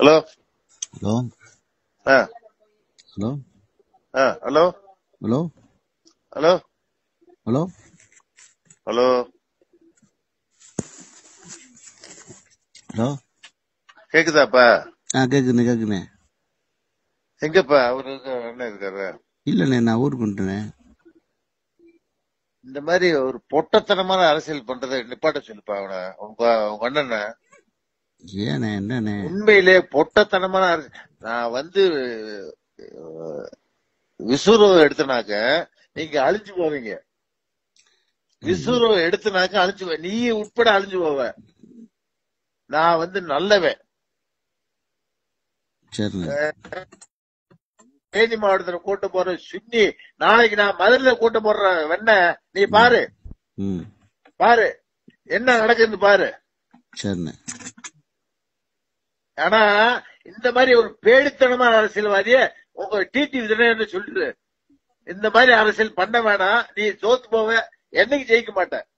Hello? Hello? ஆ. Hello? ஆ hello? Hello? Hello? Hello? Hello? Hello? கேக்குதாப்பா? ஆ கேக்குதுண்ணே கேக்குதுண்ணே. எங்கப்பா? அவரு என்ன இருக்காரு? இல்லண்ணே நான் ஊருக்கு வந்துட்டேனே இந்த மாதிரி ஒரு பொட்டத்தனமான அரசியல் பண்றதை நிப்பாட்ட சொல்லுப்பா அவன. உங்க உங்க அண்ணனை. ஏண்ணே என்னண்ணே? உண்மையிலே பொட்டத்தனமான அரசியல் நான் வந்து விசுவரவை எடுத்தனாக்க நீங்க அழிஞ்சு போவீங்க. விசுவரவை எடுத்தனாக்க அழிஞ்சு நீ உட்பட அழிஞ்சு போவ. நான் வந்து நல்லவன். தேனி மாவட்டத்துல கூட்ட போற சுன்னி நாளைக்கு நான் மதுரையில கூட்ட போடுறேன் வெண்ண நீ பாரு. பாரு. என்ன நடக்குதுன்னு பாரு. சரிண்ணே. ஆனா இந்த மாதிரி ஒரு பேடித்தனமான அரசியல்வாதிய உங்க டிடி தினகரன் சொல்லிட்டு இந்த மாதிரி அரசியல் பண்ண வேணாம். நீ தோத்து போவ. என்னைக்கு ஜெயிக்க மாட்ட?